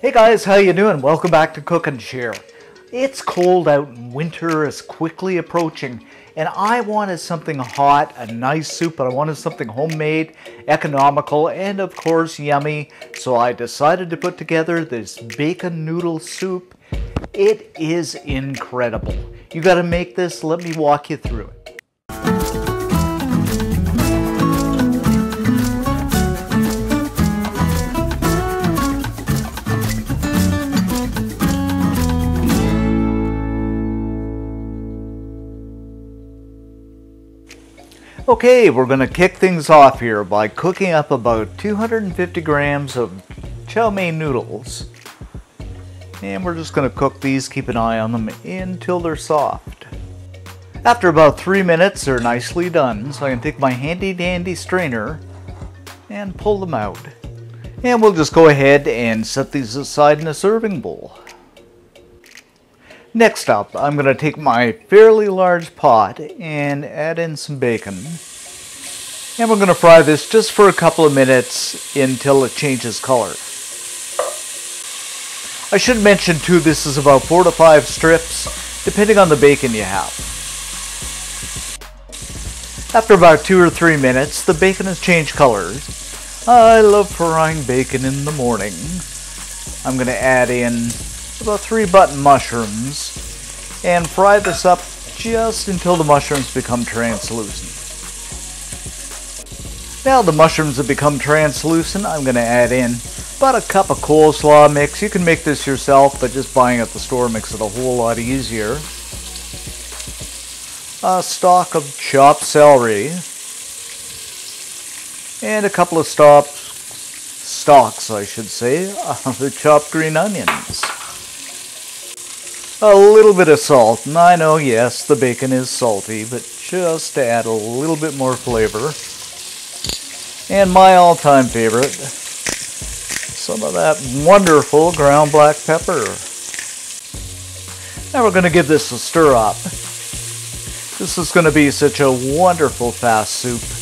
Hey guys, how you doing? Welcome back to Cook n' Share. It's cold out and winter is quickly approaching and I wanted something hot, a nice soup, but I wanted something homemade, economical, and of course yummy. So I decided to put together this bacon noodle soup. It is incredible. You gotta make this, let me walk you through it. Okay, we're going to kick things off here by cooking up about 250 grams of chow mein noodles. And we're just going to cook these, keep an eye on them until they're soft. After about 3 minutes, they're nicely done, so I can take my handy dandy strainer and pull them out. And we'll just go ahead and set these aside in a serving bowl. Next up, I'm going to take my fairly large pot and add in some bacon. And we're going to fry this just for a couple of minutes until it changes color. I should mention too, this is about four to five strips, depending on the bacon you have. After about two or three minutes, the bacon has changed colors. I love frying bacon in the morning. I'm going to add in about three button mushrooms and fry this up just until the mushrooms become translucent. Now the mushrooms have become translucent, I'm going to add in about a cup of coleslaw mix. You can make this yourself, but just buying at the store makes it a whole lot easier. A stalk of chopped celery. And a couple of stalks, stalks I should say, of the chopped green onions a little bit of salt. And I know, yes, the bacon is salty, but just to add a little bit more flavor. And my all-time favorite, some of that wonderful ground black pepper. Now we're going to give this a stir up. This is going to be such a wonderful fast soup.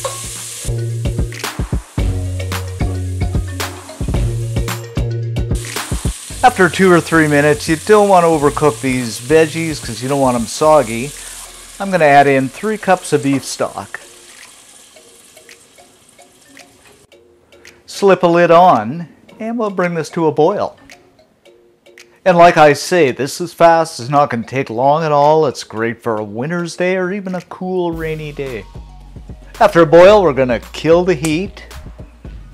After two or three minutes, you don't want to overcook these veggies because you don't want them soggy. I'm going to add in three cups of beef stock. Slip a lid on, and we'll bring this to a boil. And like I say, this is fast. It's not going to take long at all. It's great for a winter's day or even a cool rainy day. After a boil, we're going to kill the heat,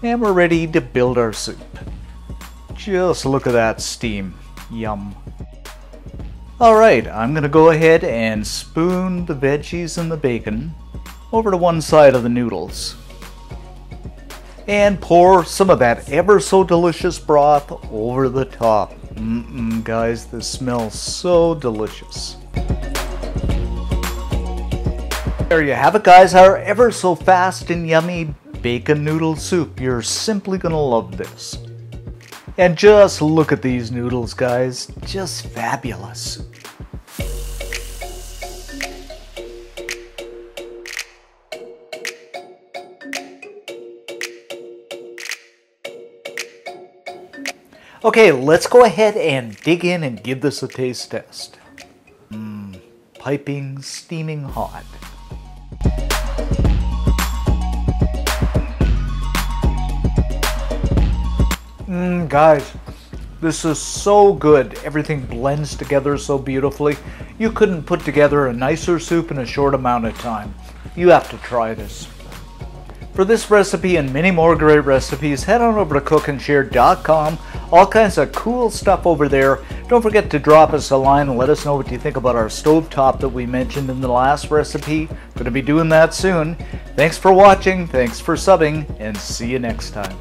and we're ready to build our soup. Just look at that steam. Yum. Alright, I'm going to go ahead and spoon the veggies and the bacon over to one side of the noodles. And pour some of that ever so delicious broth over the top. Mm-mm, guys, this smells so delicious. There you have it guys, our ever so fast and yummy bacon noodle soup. You're simply to love this. And just look at these noodles, guys. Just fabulous. Okay, let's go ahead and dig in and give this a taste test. Mmm, piping, steaming hot. Mmm, guys, this is so good. Everything blends together so beautifully. You couldn't put together a nicer soup in a short amount of time. You have to try this. For this recipe and many more great recipes, head on over to cooknshare.com. All kinds of cool stuff over there. Don't forget to drop us a line and let us know what you think about our stove top that we mentioned in the last recipe. Going to be doing that soon. Thanks for watching, thanks for subbing, and see you next time.